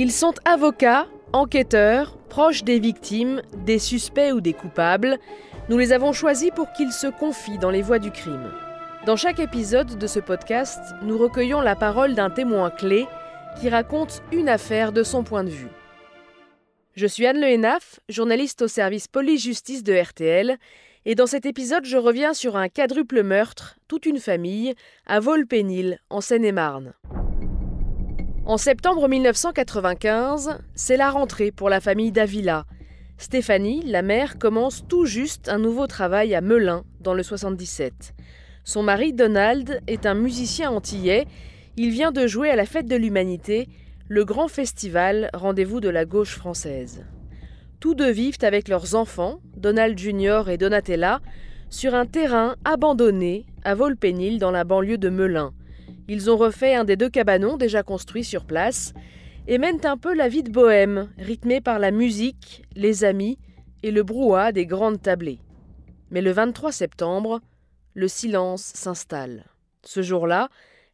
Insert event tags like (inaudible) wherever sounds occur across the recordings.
Ils sont avocats, enquêteurs, proches des victimes, des suspects ou des coupables. Nous les avons choisis pour qu'ils se confient dans les voies du crime. Dans chaque épisode de ce podcast, nous recueillons la parole d'un témoin clé qui raconte une affaire de son point de vue. Je suis Anne Lehenaf, journaliste au service police-justice de RTL, et dans cet épisode, je reviens sur un quadruple meurtre, toute une famille, à Volpénil, en Seine-et-Marne. En septembre 1995, c'est la rentrée pour la famille Davila. Stéphanie, la mère, commence tout juste un nouveau travail à Melun, dans le 77. Son mari Donald est un musicien antillais. Il vient de jouer à la Fête de l'Humanité, le grand festival rendez-vous de la gauche française. Tous deux vivent avec leurs enfants, Donald Junior et Donatella, sur un terrain abandonné à Volpénil dans la banlieue de Melun. Ils ont refait un des deux cabanons déjà construits sur place et mènent un peu la vie de bohème, rythmée par la musique, les amis et le brouhaha des grandes tablées. Mais le 23 septembre, le silence s'installe. Ce jour-là,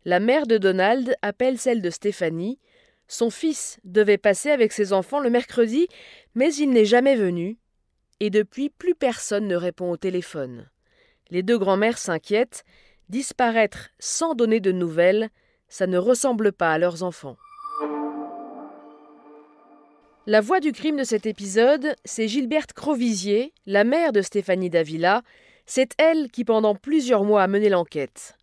la mère de Donald appelle celle de Stéphanie. Son fils devait passer avec ses enfants le mercredi, mais il n'est jamais venu. Et depuis, plus personne ne répond au téléphone. Les deux grands-mères s'inquiètent Disparaître sans donner de nouvelles, ça ne ressemble pas à leurs enfants. La voix du crime de cet épisode, c'est Gilberte Crovisier, la mère de Stéphanie Davila. C'est elle qui, pendant plusieurs mois, a mené l'enquête.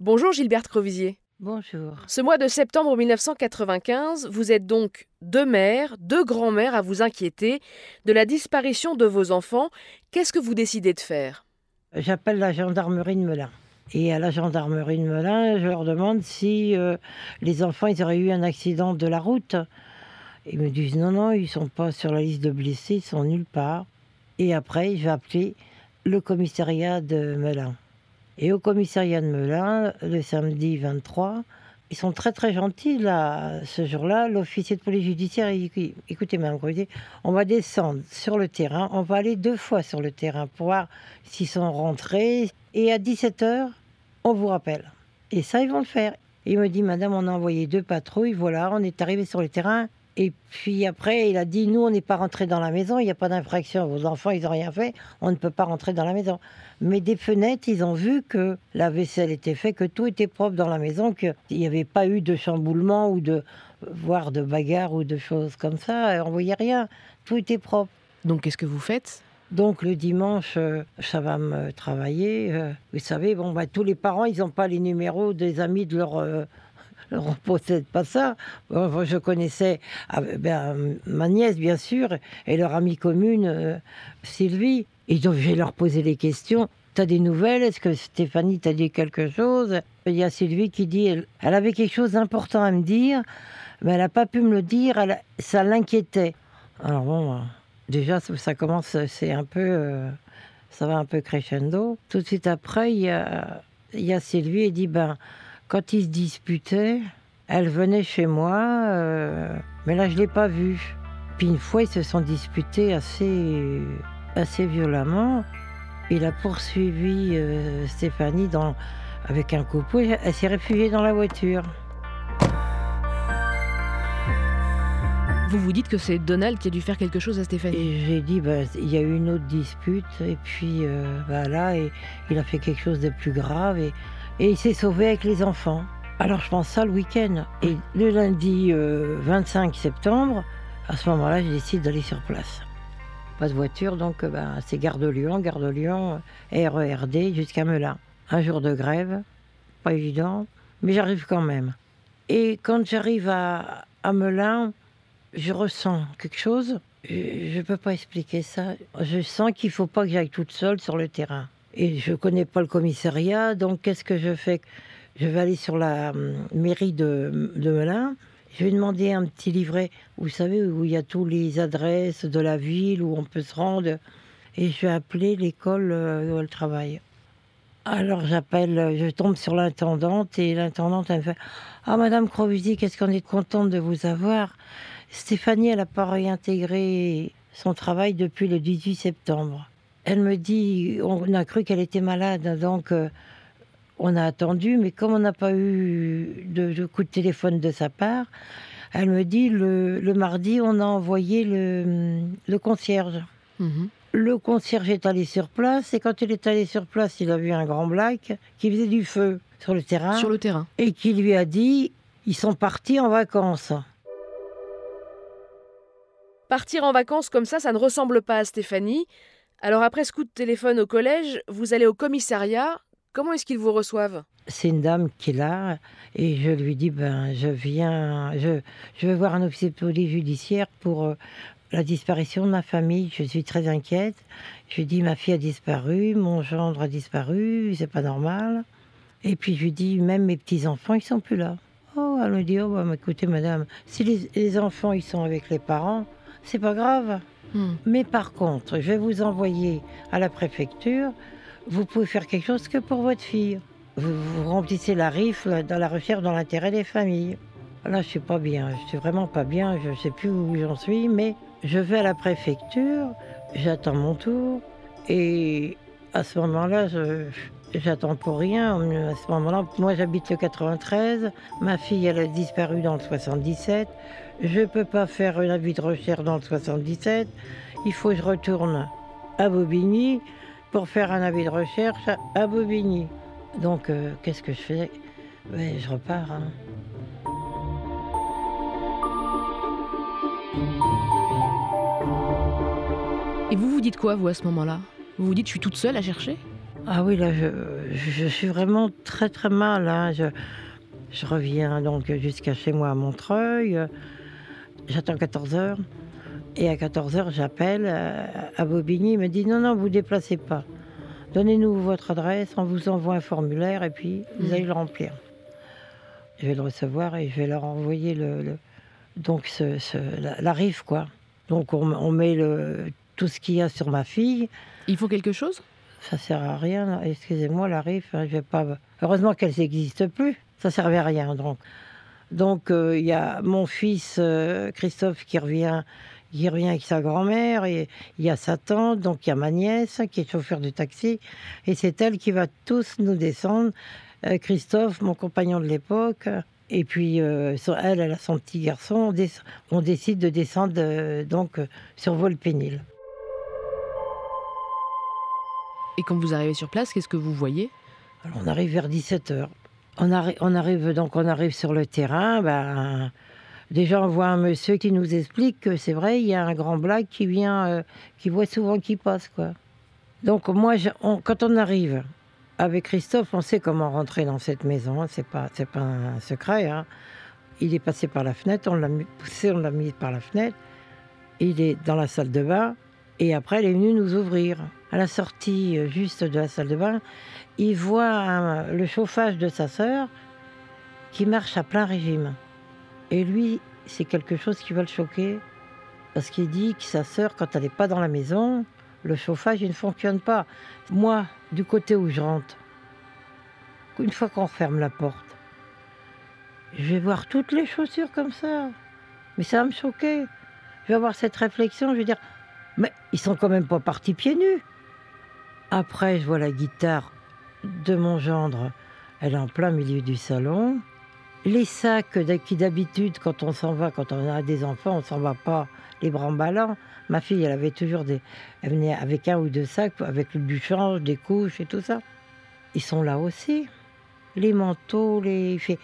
Bonjour Gilberte Crovisier. Bonjour. Ce mois de septembre 1995, vous êtes donc deux mères, deux grands-mères à vous inquiéter de la disparition de vos enfants. Qu'est-ce que vous décidez de faire? J'appelle la gendarmerie de Melun. Et à la gendarmerie de Melun, je leur demande si euh, les enfants ils auraient eu un accident de la route. Ils me disent non, non, ils sont pas sur la liste de blessés, ils sont nulle part. Et après, je vais appeler le commissariat de Melun. Et au commissariat de Melun, le samedi 23, ils sont très très gentils là. Ce jour-là, l'officier de police judiciaire, il dit écoutez, madame on va descendre sur le terrain, on va aller deux fois sur le terrain pour voir s'ils sont rentrés. Et à 17h, on vous rappelle. Et ça, ils vont le faire. Il me dit, madame, on a envoyé deux patrouilles, voilà, on est arrivé sur le terrain. Et puis après, il a dit, nous, on n'est pas rentré dans la maison, il n'y a pas d'infraction, vos enfants, ils n'ont rien fait, on ne peut pas rentrer dans la maison. Mais des fenêtres, ils ont vu que la vaisselle était faite, que tout était propre dans la maison, qu'il n'y avait pas eu de chamboulement ou de, voire de bagarre ou de choses comme ça, on voyait rien, tout était propre. Donc qu'est-ce que vous faites? Donc le dimanche, euh, ça va me travailler. Euh, vous savez, bon, bah, tous les parents, ils n'ont pas les numéros des amis de leur... Euh, (laughs) leur possède pas ça. je connaissais ah, ben, ma nièce, bien sûr, et leur amie commune, Sylvie. Et donc, je vais leur poser des questions. Tu as des nouvelles? Est-ce que Stéphanie t'a dit quelque chose? Il y a Sylvie qui dit elle, elle avait quelque chose d'important à me dire, mais elle n'a pas pu me le dire. ça l'inquiétait. Alors bon, Déjà, ça commence, c'est un peu, euh, ça va un peu crescendo. Tout de suite après, il y a, y a Sylvie et dit, ben, quand ils se disputaient, elle venait chez moi, euh, mais là, je l'ai pas vue. Puis une fois, ils se sont disputés assez, assez violemment. Il a poursuivi euh, Stéphanie avec un coupeau. Elle s'est réfugiée dans la voiture. Vous vous dites que c'est Donald qui a dû faire quelque chose à Stéphanie. J'ai dit, bah, il y a eu une autre dispute, et puis euh, il a fait quelque chose de plus grave, et, il s'est sauvé avec les enfants. Alors je pense ça le week-end. Et le lundi 25 euh, septembre, à ce moment-là, je décide d'aller sur place. Pas de voiture, donc bah, c'est Gare de Lyon, Gare de Lyon, RERD jusqu'à Melun. Un jour de grève, pas évident, mais j'arrive quand même. Et quand j'arrive à Melun, je ressens quelque chose. Je ne peux pas expliquer ça. Je sens qu'il ne faut pas que j'aille toute seule sur le terrain. Et je ne connais pas le commissariat, donc qu'est-ce que je fais? Je vais aller sur la hum, mairie de, de Melun. Je vais demander un petit livret, vous savez, où il y a toutes les adresses de la ville, où on peut se rendre. Et je vais appeler l'école euh, où elle travaille. Alors j'appelle, je tombe sur l'intendante et l'intendante elle me fait Ah Madame Crovisi, qu'est-ce qu'on est contente de vous avoir. Stéphanie, elle n'a pas réintégré son travail depuis le 18 septembre. Elle me dit, on a cru qu'elle était malade, donc euh, on a attendu, mais comme on n'a pas eu de, coup de téléphone de sa part, Elle me dit le, le mardi, on a envoyé le, le concierge. Mhm. Le concierge est allé sur place et quand il est allé sur place, il a vu un grand black qui faisait du feu sur le terrain Sur le terrain. et qui lui a dit ils sont partis en vacances. Partir en vacances comme ça, ça ne ressemble pas à Stéphanie. Alors après ce coup de téléphone au collège, vous allez au commissariat. Comment est-ce qu'ils vous reçoivent? C'est une dame qui est là et je lui dis ben je viens, je, je vais voir un officier de police judiciaire pour euh, la disparition de ma famille. Je suis très inquiète. Je lui dis ma fille a disparu, mon gendre a disparu, c'est pas normal. Et puis je lui dis même mes petits enfants ils sont plus là. Oh elle me dit oh bah, écoutez madame si les, les enfants ils sont avec les parents c'est pas grave. Hmm. Mais par contre, je vais vous envoyer à la préfecture. Vous pouvez faire quelque chose que pour votre fille. Vous, vous remplissez la rifle dans la recherche dans l'intérêt des familles. Là, je suis pas bien. Je suis vraiment pas bien. Je sais plus où j'en suis, mais je vais à la préfecture. J'attends mon tour. Et à ce moment-là, je, j'attends pour rien. À ce moment-là, moi, j'habite le 93. Ma fille, elle a disparu dans le 77. Je peux pas faire un avis de recherche dans le 77. Il faut que je retourne à Bobigny pour faire un avis de recherche à- Bobigny. Donc, euh, qu'est-ce que je fais? Ben, Je repars. hein. Et vous vous dites quoi, vous, à ce moment-là? Vous vous dites, je suis toute seule à chercher? Ah oui, là, je, je suis vraiment très très mal. hein. Je, je reviens donc jusqu'à chez moi à Montreuil. J'attends 14 heures. Et à 14 heures, j'appelle euh, à Bobigny. Il me dit non, non, vous déplacez pas. Donnez-nous votre adresse, on vous envoie un formulaire et puis vous Mhm. allez le remplir. Je vais le recevoir et je vais leur envoyer le, le- donc ce- ce- la, la rive, quoi. Donc on, on met le, tout ce qu'il y a sur ma fille. Il faut quelque chose? Ça sert à rien. Excusez-moi, la RIF, hein, je vais pas. Heureusement qu'elle n'existe plus. Ça servait à rien, donc. Donc euh, il y a mon fils euh, Christophe qui revient, qui revient avec sa grand-mère et il y a sa tante, donc il y a ma nièce qui est chauffeur de taxi et c'est elle qui va tous nous descendre. Euh, Christophe, mon compagnon de l'époque. Et puis, elle, elle a son petit garçon. On, dé- on décide de descendre donc sur Volpénil. Et quand vous arrivez sur place, qu'est-ce que vous voyez? Alors, on arrive vers 17h. On, arri- on arrive donc on arrive sur le terrain. Ben, déjà, on voit un monsieur qui nous explique que c'est vrai, il y a un grand blague qui vient, euh, qui voit souvent qui passe. quoi. Donc, moi, quand on arrive avec Christophe, on sait comment rentrer dans cette maison. hein. C'est pas, c'est pas un secret. hein. Il est passé par la fenêtre, on l'a poussé, on l'a mis par la fenêtre. Il est dans la salle de bain. Et après, elle est venue nous ouvrir. À la sortie euh, juste de la salle de bain, il voit un- le chauffage de sa sœur qui marche à plein régime. Et lui, c'est quelque chose qui va le choquer. Parce qu'il dit que sa sœur, quand elle n'est pas dans la maison, le chauffage ne fonctionne pas. Moi, du côté où je rentre, une fois qu'on ferme la porte, je vais voir toutes les chaussures comme ça. Mais ça va me choquer. Je vais avoir cette réflexion, je vais dire, mais ils sont quand même pas partis pieds nus. Après, je vois la guitare de mon gendre, elle est en plein milieu du salon. Les sacs qui d'habitude, quand on s'en va, quand on a des enfants, on s'en va pas les bras en ballants. Ma fille, elle avait toujours des. Elle venait avec un ou deux sacs, avec du change, des couches et tout ça. Ils sont là aussi. Les manteaux, les. fait-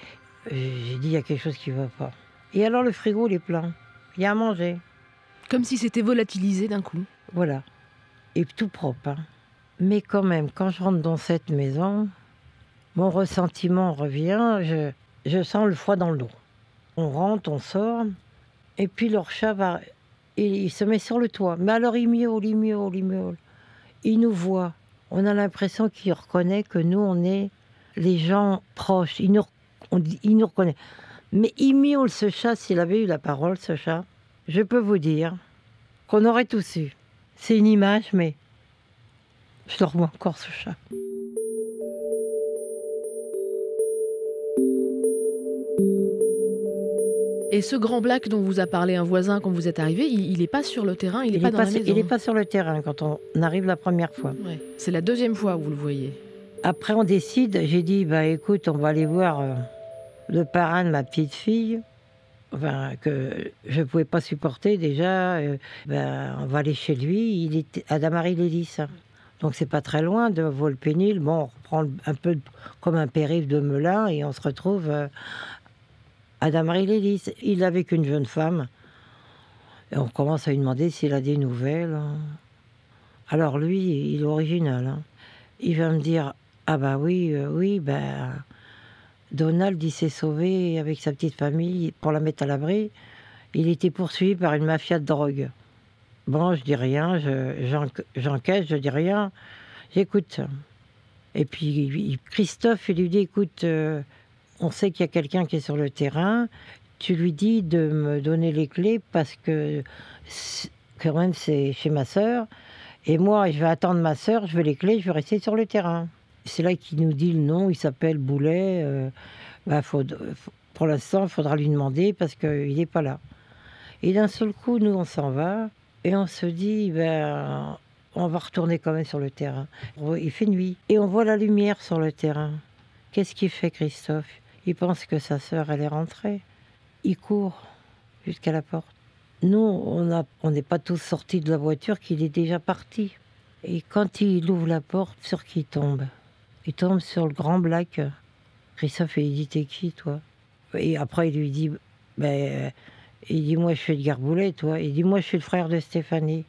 J'ai dit, il y a quelque chose qui va pas. Et alors, le frigo, il est plein. Il y a à manger. Comme si c'était volatilisé d'un coup. Voilà. Et tout propre. hein. Mais quand même, quand je rentre dans cette maison, mon ressentiment revient. Je, je sens le froid dans le dos. On rentre, on sort. Et puis leur chat va. Il, se met sur le toit. Mais alors il miaule, il miaule, il miaule. Il nous voit. On a l'impression qu'il reconnaît que nous, on est les gens proches. Il nous, il nous reconnaît. Mais il miaule ce chat, s'il avait eu la parole, ce chat. Je peux vous dire qu'on aurait tous eu. C'est une image, mais je le revois encore ce chat. Et ce grand black dont vous a parlé un voisin quand vous êtes arrivé, il n'est pas sur le terrain, il n'est pas n'est dans la maison. il est pas sur le terrain quand on arrive la première fois. Ouais. C'est la deuxième fois où vous le voyez. Après, on décide. J'ai dit, bah écoute, on va aller voir euh, le parrain de ma petite fille. enfin, que je ne pouvais pas supporter déjà. euh, ben, on va aller chez lui. Il était à Damary-Lélis. Donc c'est pas très loin de Volpénil. Bon, on reprend un peu comme un périph' de Melun et on se retrouve euh, à Damary-Lélis. Il avait qu'une jeune femme. Et on commence à lui demander s'il a des nouvelles. hein. Alors lui, il est original. hein. Il va me dire Ah bah oui, euh, oui, ben. Donald, il s'est sauvé avec sa petite famille pour la mettre à l'abri. Il était poursuivi par une mafia de drogue. Bon, je dis rien, je- j'en- j'encaisse, je dis rien, j'écoute. Et puis Christophe, il lui dit écoute, euh, on sait qu'il y a quelqu'un qui est sur le terrain, tu lui dis de me donner les clés parce que quand même c'est chez ma sœur. Et moi, je vais attendre ma sœur, je veux les clés, je vais rester sur le terrain. C'est là qu'il nous dit le nom, il s'appelle Boulet. euh, bah, pour l'instant, il faudra lui demander parce qu'il n'est pas là. Et d'un seul coup, nous, on s'en va et on se dit, ben, on va retourner quand même sur le terrain. Il fait nuit et on voit la lumière sur le terrain. Qu'est-ce qu'il fait, Christophe? Il pense que sa sœur, elle est rentrée. Il court jusqu'à la porte. Nous, on a- on n'est pas tous sortis de la voiture, qu'il est déjà parti. Et quand il ouvre la porte, sur qui tombe? Il tombe sur le grand Black. Christophe, il dit T'es qui, toi? Et après, il lui dit ben, Il dit Moi, je suis Edgar Boulet, toi. Il dit Moi, je suis le frère de Stéphanie.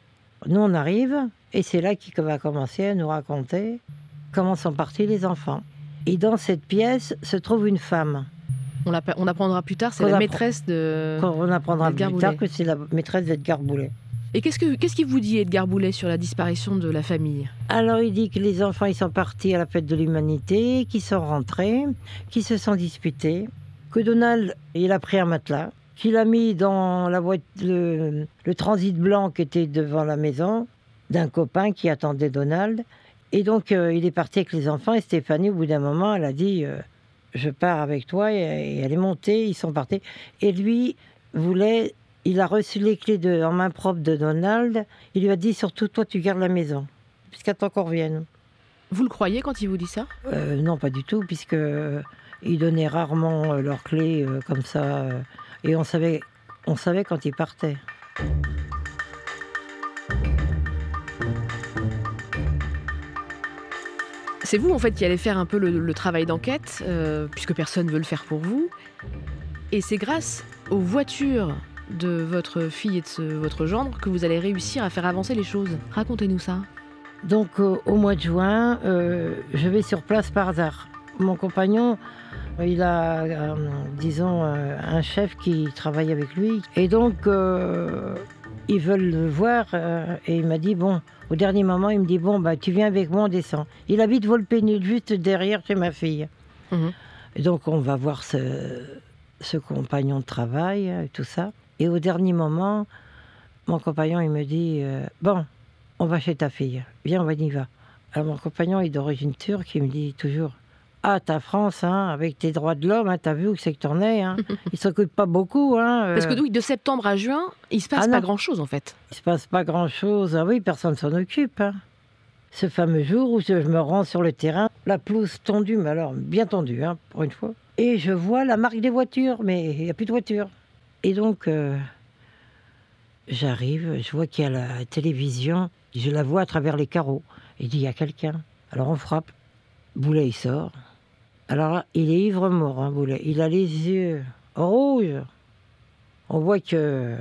Nous, on arrive, et c'est là qu'il va commencer à nous raconter comment sont partis les enfants. Et dans cette pièce se trouve une femme. On, apprendra plus tard, c'est la appre- maîtresse de. On apprendra plus tard que c'est la maîtresse d'Edgar Boulet. Et qu'est-ce que qu'est-ce qu'il vous dit Edgar Boulet sur la disparition de la famille? Alors il dit que les enfants ils sont partis à la fête de l'humanité, qu'ils sont rentrés, qu'ils se sont disputés, que Donald il a pris un matelas, qu'il a mis dans la voie- le, le transit blanc qui était devant la maison d'un copain qui attendait Donald. Et donc euh, il est parti avec les enfants et Stéphanie au bout d'un moment elle a dit euh, je pars avec toi et, et elle est montée, ils sont partis. Et lui voulait, il a reçu les clés de, en main propre de Donald, il lui a dit surtout toi tu gardes la maison jusqu'à temps qu'on revienne. Vous le croyez quand il vous dit ça? Euh, non, pas du tout, puisque ils donnaient rarement leurs clés comme ça, et on savait, on savait quand ils partaient. C'est vous en fait qui allez faire un peu le, le travail d'enquête, euh, puisque personne ne veut le faire pour vous. Et c'est grâce aux voitures de votre fille et de ce- votre gendre que vous allez réussir à faire avancer les choses. Racontez-nous ça. Donc euh, au mois de juin, euh, je vais sur place par hasard. Mon compagnon, il a, euh, disons, euh, un chef qui travaille avec lui, et donc euh, ils veulent le voir, euh, et il m'a dit bon. Au dernier moment, il me dit bon bah tu viens avec moi, on descend. Il habite Volpénil, juste derrière chez ma fille. Mhm. Et donc on va voir ce, ce compagnon de travail, euh, tout ça. Et au dernier moment, mon compagnon il me dit bon, on va chez ta fille, viens, on y va. Alors mon compagnon est d'origine turque, il me dit toujours ah ta France, hein, avec tes droits de l'homme, hein, t'as vu où c'est que t'en es, hein. (laughs) Ils s'occupent pas beaucoup, hein. euh, Parce que oui, de septembre à juin, il se passe Ah pas non. grand-chose en fait. il se passe pas grand-chose. Ah oui, personne s'en occupe. hein. Ce fameux jour où je me rends sur le terrain, la pelouse tendue, mais alors bien tendue, hein, pour une fois. Et je vois la marque des voitures, mais il n'y a plus de voitures. Et donc, euh, j'arrive, je vois qu'il y a la télévision, je la vois à travers les carreaux. Il dit, il y a quelqu'un. Alors on frappe. Boulet, il sort. Alors là, il est ivre-mort, hein, Boulet. Il a les yeux rouges. On voit que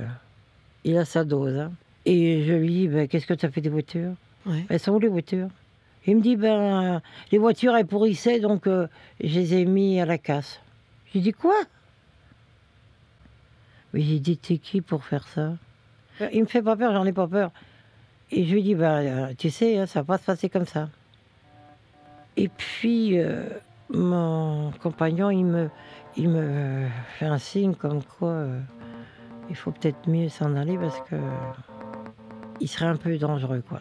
il a sa dose. hein. Et je lui dis, ben, qu'est-ce que tu as fait des voitures? Ouais. Elles sont où les voitures? Il me dit, ben, les voitures, elles pourrissaient, donc euh, je les ai mis à la casse. J'ai dit, quoi? Mais j'ai dit, t'es qui pour faire ça? Il me fait pas peur, j'en ai pas peur. Et je lui dis, ben, euh, tu sais, hein, ça va pas se passer comme ça. Et puis, euh, mon compagnon, il me, il me fait un signe comme quoi euh, il faut peut-être mieux s'en aller parce que il serait un peu dangereux, quoi.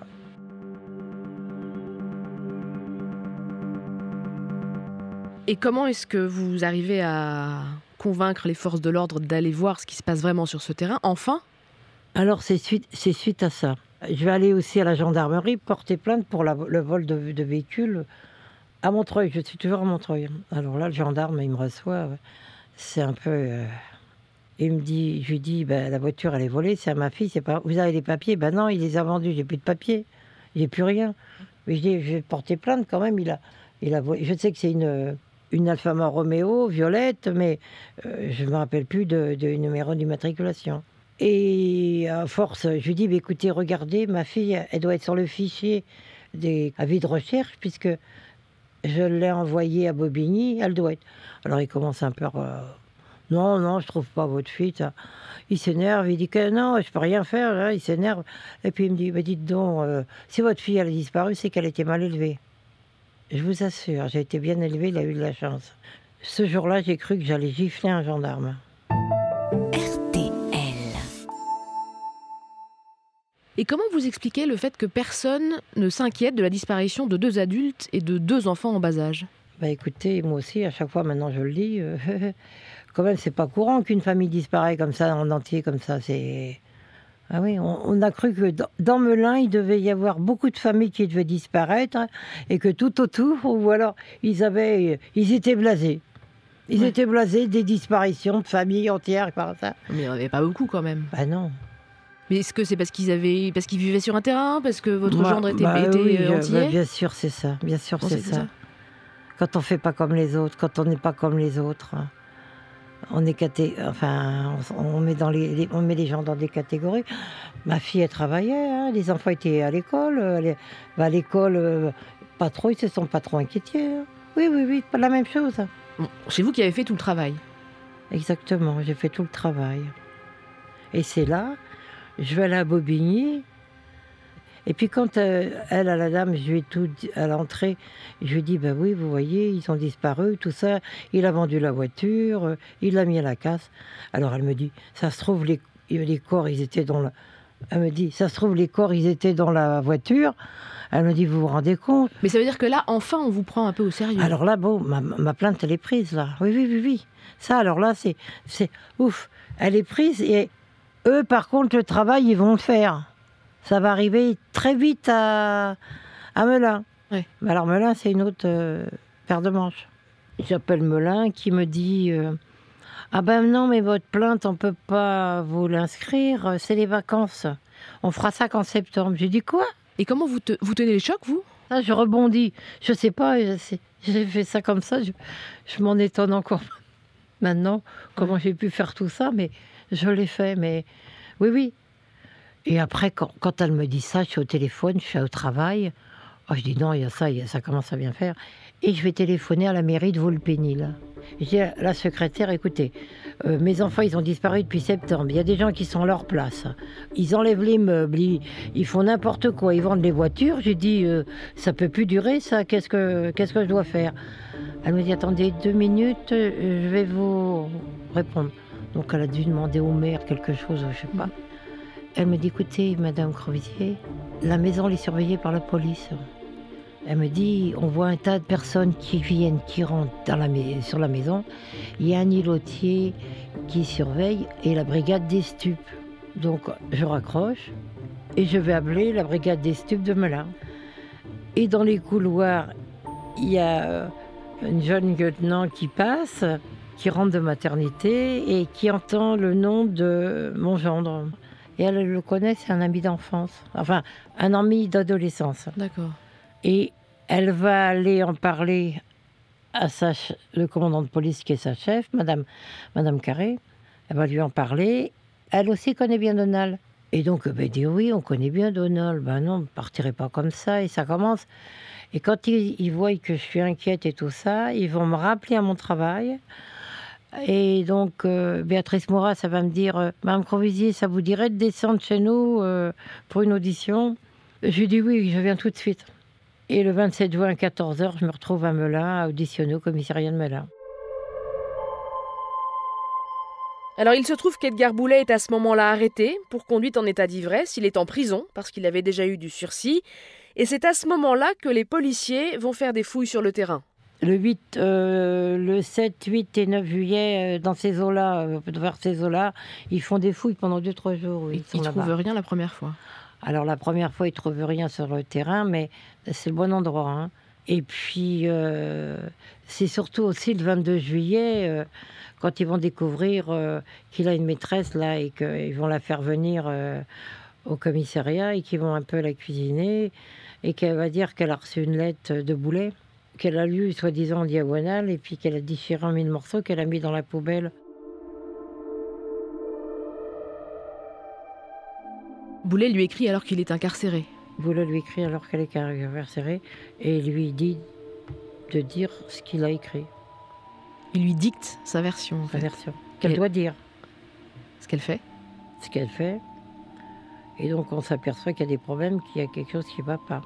Et comment est-ce que vous arrivez à convaincre les forces de l'ordre d'aller voir ce qui se passe vraiment sur ce terrain Enfin? Alors, c'est suite, c'est suite à ça. Je vais aller aussi à la gendarmerie porter plainte pour la- le vol de, de véhicules à Montreuil. Je suis toujours à Montreuil. Alors là, le gendarme, il me reçoit. C'est un peu. euh, il me dit, je lui dis, ben, la voiture, elle est volée, c'est à ma fille, c'est pas. Vous avez les papiers? Ben non, il les a vendus, j'ai plus de papiers, j'ai plus rien. Mais je dis, je vais porter plainte quand même. Il a, il a, je sais que c'est une, une Alfa Romeo violette, mais euh, je ne me rappelle plus de, de numéro d'immatriculation. Et à force, je lui dis, bah, écoutez, regardez, ma fille, elle doit être sur le fichier des avis de recherche, puisque je l'ai envoyée à Bobigny, elle doit être. Alors il commence un peu... Euh, non, non, je trouve pas votre fille. Il s'énerve, il dit que non, je peux rien faire. il s'énerve. Et puis il me dit, bah, dites donc, euh, si votre fille a disparu, c'est qu'elle était mal élevée. Je vous assure, j'ai été bien élevée, il a eu de la chance. Ce jour-là, j'ai cru que j'allais gifler un gendarme. Et comment vous expliquez le fait que personne ne s'inquiète de la disparition de deux adultes et de deux enfants en bas âge? Bah écoutez, moi aussi, à chaque fois maintenant je le dis, euh, (laughs) quand même c'est pas courant qu'une famille disparaît comme ça en entier, comme ça. C'est ah oui, on, a cru que dans, Melun, il devait y avoir beaucoup de familles qui devaient disparaître et que tout autour, (laughs) ou alors ils avaient, ils étaient blasés. Ils étaient blasés des disparitions de familles entières, par ça. Mais il n'y en avait pas beaucoup quand même. Bah non. Mais est-ce que c'est parce qu'ils avaient, parce qu'ils vivaient sur un terrain, parce que votre bah, gendre était, bah, oui, euh, bah, Bien sûr, c'est ça. Bien sûr, c'est ça. Quand on fait pas comme les autres, quand on n'est pas comme les autres, on est caté... enfin, on, met dans les, on met les gens dans des catégories. Ma fille, elle travaillait, hein, les enfants étaient à l'école. À l'école, euh, pas trop, ils se sont pas trop inquiétés. Hein. Oui, oui, oui, pas la même chose. c'est vous qui avez fait tout le travail. Exactement, j'ai fait tout le travail. Et c'est là je vais aller à Bobigny. Et puis quand euh, elle, à la dame, je lui ai tout dit à l'entrée, je lui ai dit, ben oui, vous voyez, ils ont disparu, tout ça. Il a vendu la voiture, euh, il l'a mis à la casse. Alors elle me dit, ça se trouve, les, les corps, ils étaient dans la... Elle me dit, ça se trouve, les corps, ils étaient dans la voiture. Elle me dit, vous vous rendez compte? Mais ça veut dire que là, enfin, on vous prend un peu au sérieux. Alors là, bon, ma, ma plainte, elle est prise, là. Oui, oui, oui, oui. Ça, alors là, c'est, c'est ouf. Elle est prise et eux, par contre, le travail, ils vont le faire. Ça va arriver très vite à, à Melun. alors Melun, c'est une autre euh, paire de manches. J'appelle Melun qui me dit euh, Ah ben non, mais votre plainte, on ne peut pas vous l'inscrire, c'est les vacances. On fera ça qu'en septembre. J'ai dit quoi? Et comment vous, vous tenez les chocs, vous? Ah, Je rebondis. Je sais pas, j'ai fait ça comme ça. Je, m'en étonne encore (laughs) maintenant comment j'ai pu faire tout ça, mais je l'ai fait, mais oui, oui. Et après, quand, elle me dit ça, je suis au téléphone, je suis au travail. Oh, je dis non, il y a ça, ça commence à bien faire? Et je vais téléphoner à la mairie de Volpénil. Je dis à la secrétaire, écoutez, euh, mes enfants, ils ont disparu depuis septembre. Il y a des gens qui sont à leur place. Ils enlèvent les meubles, ils, font n'importe quoi, ils vendent les voitures. J'ai dit, euh, ça peut plus durer, ça. Qu'est-ce que, qu'est-ce que je dois faire? Elle me dit, attendez deux minutes, euh, je vais vous répondre. Donc elle a dû demander au maire quelque chose, je sais pas. Elle me dit, écoutez, Madame Crovisier, la maison est surveillée par la police. Elle me dit, on voit un tas de personnes qui viennent, qui rentrent dans la, sur la maison. Il y a un îlotier qui surveille et la brigade des stupes. Donc je raccroche et je vais appeler la brigade des stupes de Melun. Et dans les couloirs, il y a une jeune lieutenant qui passe qui rentre de maternité et qui entend le nom de mon gendre. Et elle le connaît, c'est un ami d'enfance, enfin un ami d'adolescence. D'accord. Et elle va aller en parler à sa, le commandant de police qui est sa chef, Madame, Madame Carré. Elle va lui en parler. Elle aussi connaît bien Donald. Et donc, elle va dire oui, on connaît bien Donald. Ben non, ne partirez pas comme ça. Et ça commence. Et quand ils, ils voient que je suis inquiète et tout ça, ils vont me rappeler à mon travail. Et donc, euh, Béatrice Moura, ça va me dire euh, Madame Crovisier, ça vous dirait de descendre chez nous euh, pour une audition? Je lui dis oui, je viens tout de suite. Et le 27 juin à 14h, je me retrouve à Melun, à auditionner au commissariat de Melun. Alors il se trouve qu'Edgar Boulet est à ce moment-là arrêté pour conduite en état d'ivresse. Il est en prison parce qu'il avait déjà eu du sursis. Et c'est à ce moment-là que les policiers vont faire des fouilles sur le terrain le 8, euh, le 7, 8 et 9 juillet, euh, dans ces eaux-là, euh, vers ces eaux-là, ils font des fouilles pendant 2-3 jours. ils ne trouvent rien la première fois Alors la première fois, ils ne trouvent rien sur le terrain, mais c'est le bon endroit. Hein. Et puis, c'est surtout aussi le 22 juillet, quand ils vont découvrir qu'il a une maîtresse là et qu'ils vont la faire venir au commissariat et qu'ils vont un peu la cuisiner et qu'elle va dire qu'elle a reçu une lettre de Boulet, qu'elle a lu soi-disant en diagonale et puis qu'elle a déchiré en mille morceaux, qu'elle a mis dans la poubelle. Boulet lui écrit alors qu'il est incarcéré. Boulet lui écrit alors qu'elle est incarcérée et lui dit de dire ce qu'il a écrit, Il lui dicte sa version, en sa fait, version, qu'elle doit dire. ce qu'elle fait. ce qu'elle fait. Et donc on s'aperçoit qu'il y a des problèmes, qu'il y a quelque chose qui ne va pas.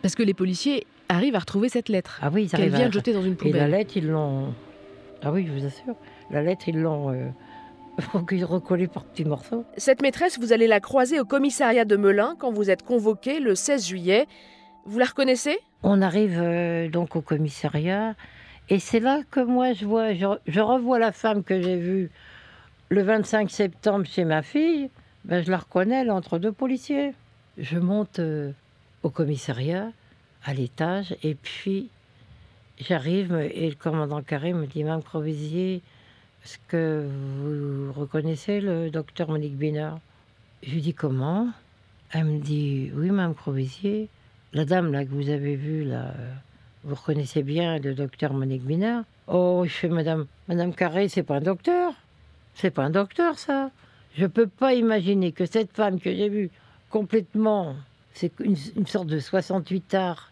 Parce que les policiers arrivent à retrouver cette lettre Ah oui, ils qu'elle arrivent vient à- de jeter dans une Et la poubelle. lettre, ils l'ont... Ah oui, je vous assure. La lettre, ils l'ont euh, (laughs) recollée par petits morceaux. Cette maîtresse, vous allez la croiser au commissariat de Melun quand vous êtes convoqué le 16 juillet. Vous la reconnaissez? On arrive euh, donc au commissariat. Et c'est là que moi, je vois... Je, je revois la femme que j'ai vue le 25 septembre chez ma fille. Ben, je la reconnais, elle entre deux policiers. Je monte euh, au commissariat, à l'étage, et puis j'arrive et le commandant Carré me dit Mme Crovisier, est-ce que vous reconnaissez le docteur Monique Binard Je lui dis comment? Elle me dit Oui, Mme Crovisier, la dame là que vous avez vue là, vous reconnaissez bien le docteur Monique Binard Oh, je fais Madame, Madame Carré, c'est pas un docteur. C'est pas un docteur ça. Je peux pas imaginer que cette femme que j'ai vue complètement, c'est une, une sorte de 68 art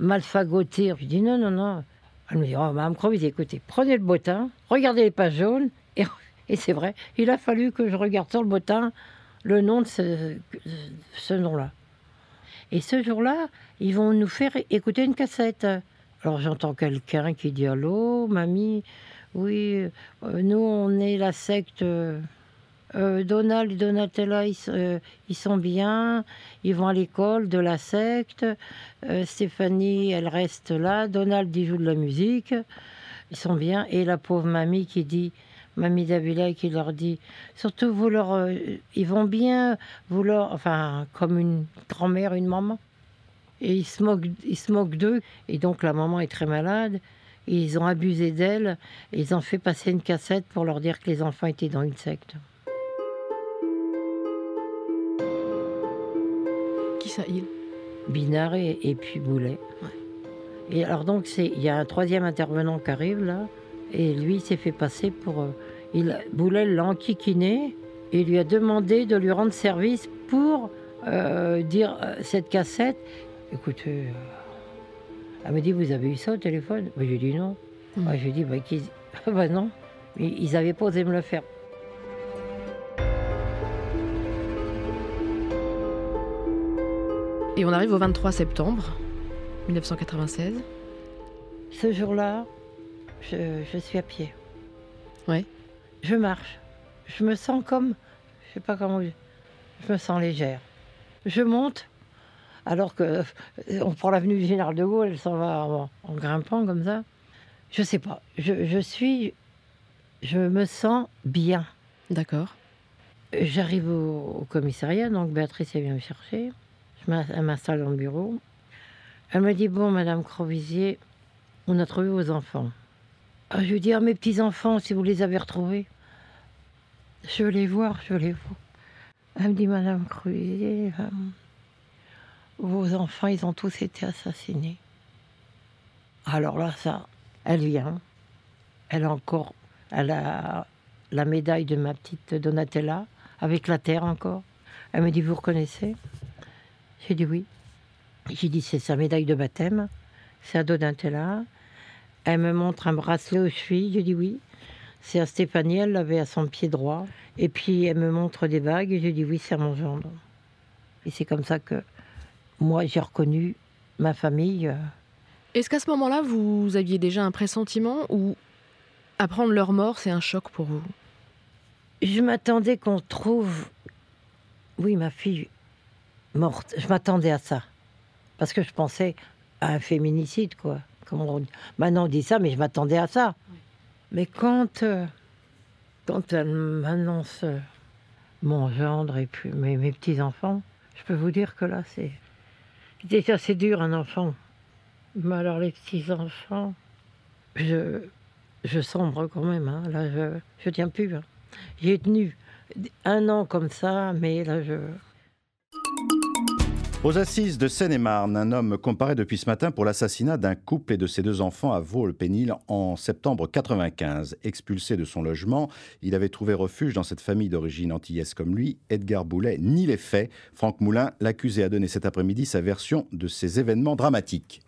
mal fagoté. Je dis non, non, non. Elle me dit, oh, Madame Crovis, écoutez, prenez le bottin, regardez les pages jaunes. Et, (laughs) et c'est vrai, il a fallu que je regarde sur le bottin le nom de ce, ce nom-là. Et ce jour-là, ils vont nous faire écouter une cassette. Alors j'entends quelqu'un qui dit Allô, mamie, oui, euh, nous on est la secte. Euh, Donald et Donatella, ils, sont bien, ils vont à l'école de la secte. Euh, Stéphanie, elle reste là. Donald, il joue de la musique. Ils sont bien. Et la pauvre mamie qui dit, mamie d'Abila, qui leur dit, surtout vous leur, euh, ils vont bien, vous leur, enfin, comme une grand-mère, une maman. Et ils se moquent, ils se moquent d'eux. Et donc la maman est très malade. Ils ont abusé d'elle. Ils ont fait passer une cassette pour leur dire que les enfants étaient dans une secte. Binard et, et puis Boulet. Et alors donc il y a un troisième intervenant qui arrive là et lui il s'est fait passer pour euh, il Boulet l'a enquiquiné et lui a demandé de lui rendre service pour euh, dire euh, cette cassette. Écoutez, elle me dit vous avez eu ça au téléphone? Ben, J'ai dit non. Mhm. Ah, J'ai dit bah, (laughs) bah non. Ils ils avaient pas osé me le faire. Et on arrive au 23 septembre 1996. Ce jour-là, je, je suis à pied. Ouais. Je marche. Je me sens comme, je sais pas comment, je, me sens légère. Je monte, alors que euh, on prend l'avenue du Général de Gaulle, elle s'en va en, en grimpant comme ça. Je sais pas. Je, je suis, je me sens bien. D'accord. J'arrive au, au commissariat, donc Béatrice elle vient me chercher. Elle m'installe dans le bureau. Elle me dit Bon, Madame Crovisier, on a trouvé vos enfants. Ah, je lui dis Ah, mes petits-enfants, si vous les avez retrouvés. Je veux les voir, je les voir. Elle me dit Madame Crovisier, euh, vos enfants, ils ont tous été assassinés. Alors là, ça, elle vient. Elle a encore. Elle a la médaille de ma petite Donatella, avec la terre encore. Elle me dit, vous reconnaissez? J'ai dit oui. J'ai dit, c'est sa médaille de baptême, c'est à Donatella. Elle me montre un bracelet aux chevilles, j'ai dit oui. C'est à Stéphanie, elle l'avait à son pied droit. Et puis elle me montre des bagues, et j'ai dit oui, c'est à mon gendre. Et c'est comme ça que moi, j'ai reconnu ma famille. Est-ce qu'à ce moment-là, vous aviez déjà un pressentiment ou apprendre leur mort, c'est un choc pour vous? Je m'attendais qu'on trouve, oui, ma fille morte. Je m'attendais à ça. Parce que je pensais à un féminicide, quoi. Comme on... Maintenant, on dit ça, mais je m'attendais à ça. Mais quand, euh, quand elle m'annonce euh, mon gendre et puis mes, mes petits-enfants, je peux vous dire que là, c'est... Déjà, c'est dur, un enfant. Mais alors les petits-enfants, je, je sombre quand même. hein. Là, je je tiens plus. hein. J'ai tenu un an comme ça, mais là, je... Aux assises de Seine-et-Marne, un homme comparaît depuis ce matin pour l'assassinat d'un couple et de ses deux enfants à Vaux-le-Pénil en septembre 95. Expulsé de son logement, il avait trouvé refuge dans cette famille d'origine antillaise comme lui. Edgar Boulet nie les faits. Franck Moulin, l'accusé, a donné cet après-midi sa version de ces événements dramatiques.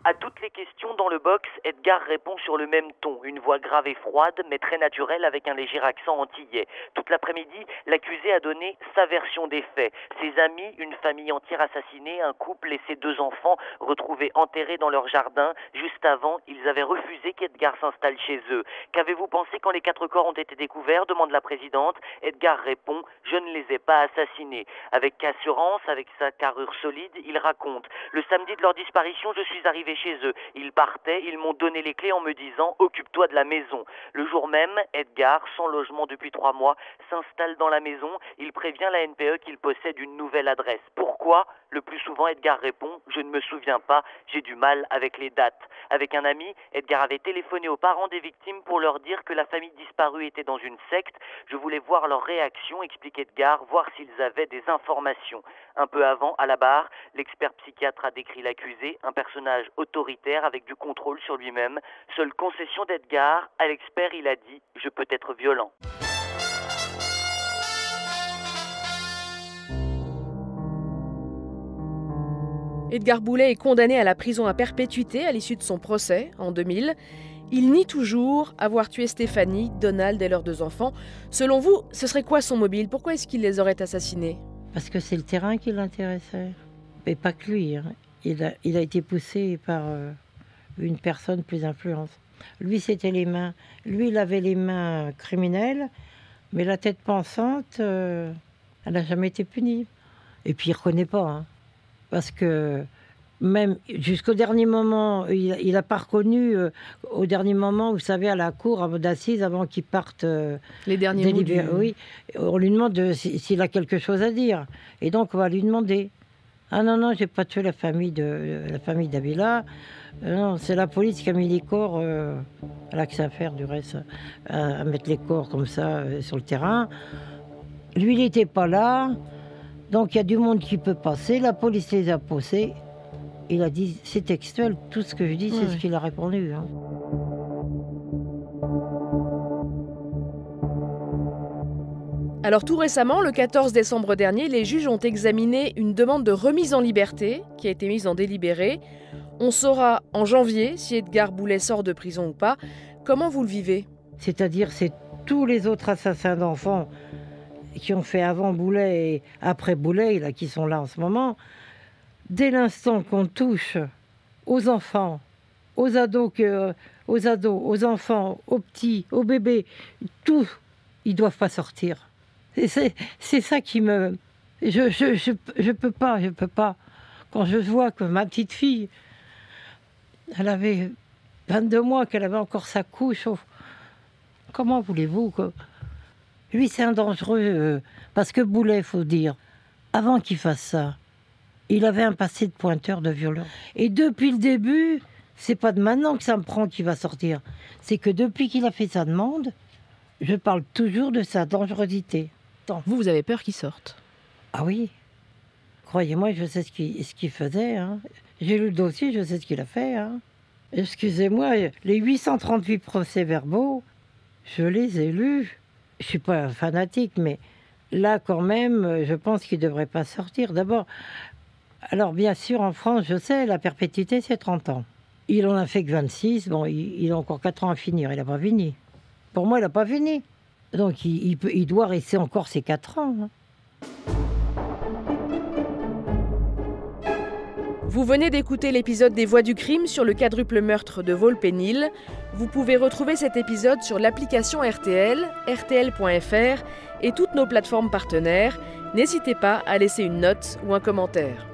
Dans le box, Edgar répond sur le même ton, une voix grave et froide, mais très naturelle avec un léger accent antillais. Toute l'après-midi, l'accusé a donné sa version des faits. Ses amis, une famille entière assassinée, un couple et ses deux enfants retrouvés enterrés dans leur jardin. Juste avant, ils avaient refusé qu'Edgar s'installe chez eux. Qu'avez-vous pensé quand les quatre corps ont été découverts demande la présidente. Edgar répond Je ne les ai pas assassinés. Avec assurance, avec sa carrure solide, il raconte Le samedi de leur disparition, je suis arrivé chez eux. Ils ils m'ont donné les clés en me disant Occupe-toi de la maison. Le jour même, Edgar, sans logement depuis trois mois, s'installe dans la maison. Il prévient la NPE qu'il possède une nouvelle adresse. Pourquoi? Le plus souvent, Edgar répond Je ne me souviens pas, j'ai du mal avec les dates. Avec un ami, Edgar avait téléphoné aux parents des victimes pour leur dire que la famille disparue était dans une secte. Je voulais voir leur réaction, explique Edgar, voir s'ils avaient des informations. Un peu avant, à la barre, l'expert psychiatre a décrit l'accusé, un personnage autoritaire avec du contrôle sur lui-même. Seule concession d'Edgar, à l'expert, il a dit Je peux être violent. Edgar Boulet est condamné à la prison à perpétuité à l'issue de son procès en 2000. Il nie toujours avoir tué Stéphanie, Donald et leurs deux enfants. Selon vous, ce serait quoi son mobile? Pourquoi est-ce qu'il les aurait assassinés? Parce que c'est le terrain qui l'intéressait. Et pas que lui. hein. Il, a, il a été poussé par euh, une personne plus influente. Lui, c'était les mains. Lui, il avait les mains criminelles, mais la tête pensante, euh, elle n'a jamais été punie. Et puis, il ne reconnaît pas. hein. Parce que même jusqu'au dernier moment, il n'a pas reconnu, euh, au dernier moment, vous savez, à la cour d'assises, avant qu'il parte euh, Les derniers mots du... oui, on lui demande de- si- s'il a quelque chose à dire. Et donc, on va lui demander. Ah non, non, j'ai pas tué la famille de la famille d'Abila. Euh, non, c'est la police qui a mis les corps. euh, elle a que ça à faire, du reste, à, à mettre les corps comme ça euh, sur le terrain. Lui, il n'était pas là. Donc, il y a du monde qui peut passer. La police les a posés. Il a dit, c'est textuel, tout ce que je dis, c'est Ouais. ce qu'il a répondu. hein. Alors tout récemment, le 14 décembre dernier, les juges ont examiné une demande de remise en liberté qui a été mise en délibéré. On saura en janvier si Edgar Boulet sort de prison ou pas. Comment vous le vivez? C'est-à-dire, c'est tous les autres assassins d'enfants qui ont fait avant Boulet et après Boulet, là, qui sont là en ce moment. Dès l'instant qu'on touche aux enfants, aux ados, aux ados, aux enfants, aux petits, aux bébés, tout, ils doivent pas sortir. C'est ça qui me. Je, je, je, je peux pas, je peux pas. Quand je vois que ma petite fille, elle avait 22 mois, qu'elle avait encore sa couche, oh, comment voulez-vous que. Lui, c'est un dangereux. euh, parce que Boulet, il faut dire, avant qu'il fasse ça, il avait un passé de pointeur de violence. Et depuis le début, c'est pas de maintenant que ça me prend qu'il va sortir. C'est que depuis qu'il a fait sa demande, je parle toujours de sa dangerosité. Vous, vous avez peur qu'il sorte Ah oui. Croyez-moi, je sais ce qu'il faisait. hein. J'ai lu le dossier, je sais ce qu'il a fait. hein. Excusez-moi, les 838 procès-verbaux, je les ai lus. Je suis pas fanatique, mais là, quand même, je pense qu'il ne devrait pas sortir. D'abord, alors bien sûr, en France, je sais, la perpétuité, c'est 30 ans. Il en a fait que 26. Bon, il, il a encore 4 ans à finir. Il n'a pas fini. Pour moi, il n'a pas fini. Donc, il, doit rester encore ses 4 ans. hein. Vous venez d'écouter l'épisode des Voix du crime sur le quadruple meurtre de Volpénil. Vous pouvez retrouver cet épisode sur l'application RTL, rtl.fr et toutes nos plateformes partenaires. N'hésitez pas à laisser une note ou un commentaire.